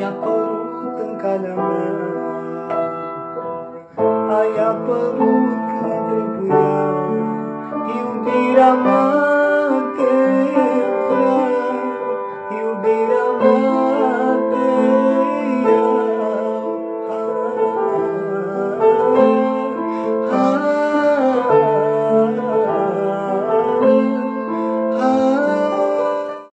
Ayapaluk'tan kaleme Ayapaluk adribuya Yubirama kefra Yubirama